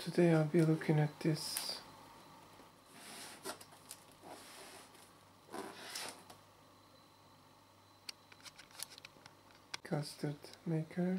today I'll be looking at this. Custard maker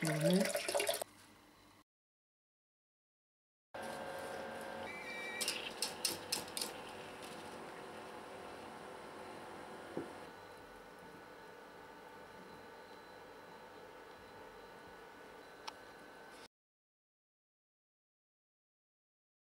我们